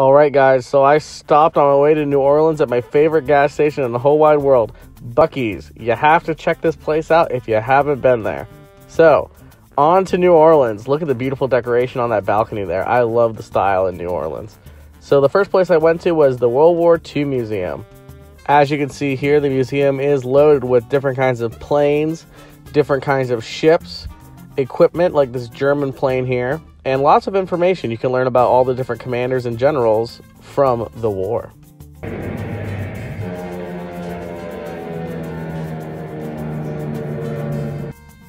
All right, guys, so I stopped on my way to New Orleans at my favorite gas station in the whole wide world, Buc-ee's. You have to check this place out if you haven't been there. So, on to New Orleans. Look at the beautiful decoration on that balcony there. I love the style in New Orleans. So, the first place I went to was the World War II Museum. As you can see here, the museum is loaded with different kinds of planes, different kinds of ships, equipment like this German plane here, and lots of information. You can learn about all the different commanders and generals from the war.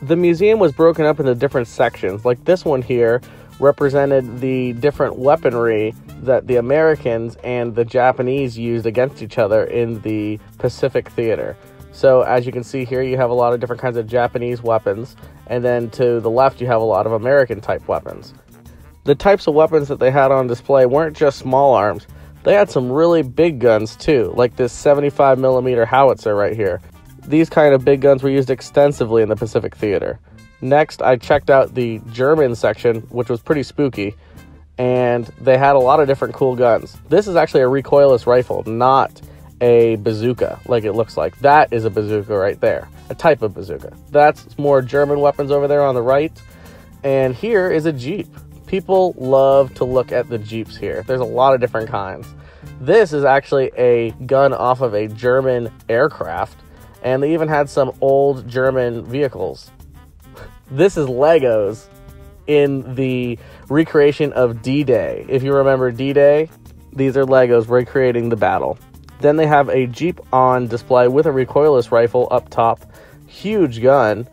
The museum was broken up into different sections. Like this one here represented the different weaponry that the Americans and the Japanese used against each other in the Pacific Theater. So, as you can see here, you have a lot of different kinds of Japanese weapons, and then to the left, you have a lot of American type weapons. The types of weapons that they had on display weren't just small arms, they had some really big guns too, like this 75 millimeter howitzer right here. These kind of big guns were used extensively in the Pacific Theater. Next, I checked out the German section, which was pretty spooky, and they had a lot of different cool guns. This is actually a recoilless rifle, not a bazooka like it looks like. That is a bazooka right there, a type of bazooka. That's more German weapons over there on the right. And here is a Jeep. People love to look at the Jeeps here. There's a lot of different kinds. This is actually a gun off of a German aircraft, and they even had some old German vehicles. This is Legos in the recreation of D Day. If you remember D Day, these are Legos recreating the battle. Then they have a Jeep on display with a recoilless rifle up top, huge gun,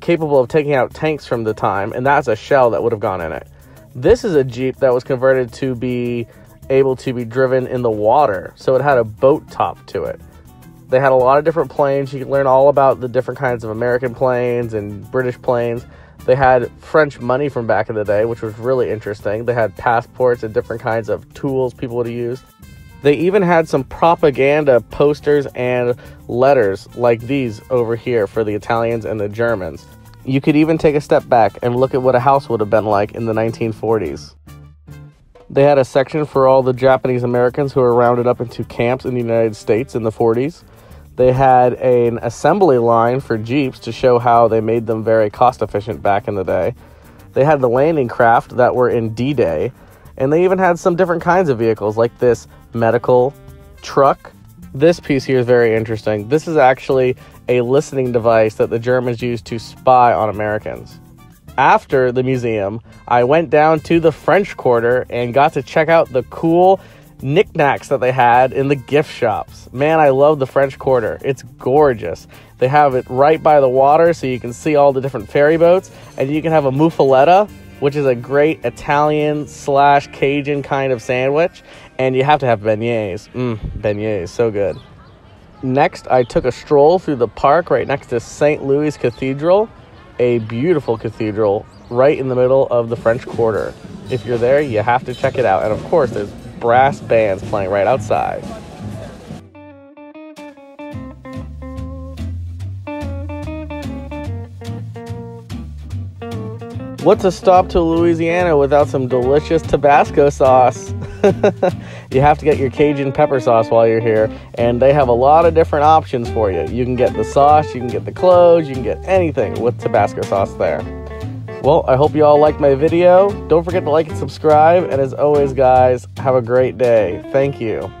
capable of taking out tanks from the time, and that's a shell that would have gone in it. This is a Jeep that was converted to be able to be driven in the water, so it had a boat top to it. They had a lot of different planes. You can learn all about the different kinds of American planes and British planes. They had French money from back in the day, which was really interesting. They had passports and different kinds of tools people would used. They even had some propaganda posters and letters like these over here for the Italians and the Germans. You could even take a step back and look at what a house would have been like in the 1940s. They had a section for all the Japanese Americans who were rounded up into camps in the United States in the 40s. They had an assembly line for Jeeps to show how they made them very cost efficient back in the day. They had the landing craft that were in D Day, and they even had some different kinds of vehicles like this medical truck. This piece here is very interesting. This is actually a listening device that the Germans used to spy on Americans. After the museum, I went down to the French Quarter and got to check out the cool knickknacks that they had in the gift shops. Man, I love the French Quarter. It's gorgeous. They have it right by the water so you can see all the different ferry boats, and you can have a muffuletta, which is a great Italian slash Cajun kind of sandwich, and you have to have beignets. Mmm, beignets, so good. Next, I took a stroll through the park right next to St. Louis Cathedral, a beautiful cathedral right in the middle of the French Quarter. If you're there, you have to check it out. And of course, there's brass bands playing right outside. What's a stop to Louisiana without some delicious Tabasco sauce? you have to get your Cajun pepper sauce while you're here, and they have a lot of different options for you. You can get the sauce, you can get the cloves, you can get anything with Tabasco sauce there. Well, I hope you all liked my video. Don't forget to like and subscribe, and as always, guys, have a great day. Thank you.